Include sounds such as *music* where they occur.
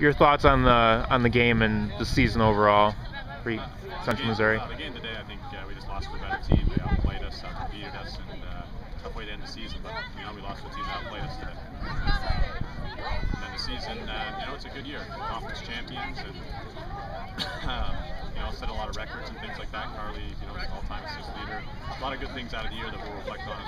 your thoughts on the on the game and the season overall for Central Missouri? Uh, the game today, I think uh, we just lost to a better team. They outplayed us, outcompeted us, and uh, tough way to end the season. But you know, we lost to a team that outplayed us today. And then the season, uh, you know, it's a good year. Conference champions, and *coughs* um, you know, set a lot of records and things like that. Carly, you know, all-time assist leader. A lot of good things out of the year that we'll reflect on